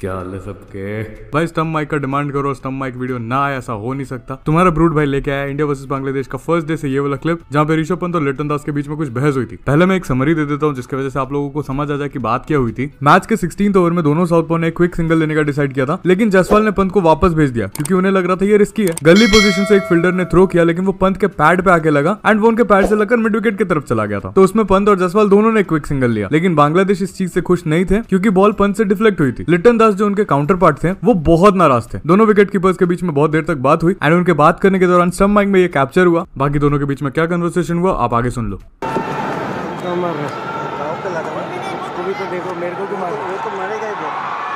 क्या हाल है सबके? भाई स्टम्प माइक का डिमांड करो स्टम्प माइक वीडियो ना आए, ऐसा हो नहीं सकता। तुम्हारा ब्रूड भाई लेके आया इंडिया वर्सेस बांग्लादेश का फ़र्स्ट डे से ये वाला क्लिप जहाँ पे ऋषभ पंत और लिटन दास के बीच में कुछ बहस हुई थी। पहले मैं एक समरी दे देता हूँ, जिसकी वजह से आप लोगों को समझ आ जाए कि बात क्या हुई थी। मैच के सिक्सटीन ओवर में दोनों साउथ ने क्विक सिंगल लेने का डिसाइड किया था, लेकिन जसवाल ने पंत को वापस भेज दिया, क्योंकि उन्हें लग रहा था ये रिस्की है। गली पोजीशन से एक फील्डर ने थ्रो किया, लेकिन वो पंत के पैड पे आके लगा एंड वो उनके पैड से लगकर मिड विकेट की तरफ़ चला गया था। तो उसमें पंत और जसवाल दोनों ने क्विक सिंगल लिया, लेकिन बांग्लादेश इस चीज़ से खुश नहीं थे, क्योंकि बॉल पंत से डिफ्लेक्ट हुई थी। लिटन दास जो उनके काउंटर पार्ट थे वो बहुत नाराज़ थे। दोनों विकेट कीपर्स के बीच में बहुत देर तक बात हुई एंड उनके बात करने के दौरान सब माइक में ये कैप्चर हुआ। बाकी दोनों के बीच में क्या कन्वर्सेशन हुआ, आप आगे सुन लो। तो देखो, मेरे को क्यों मार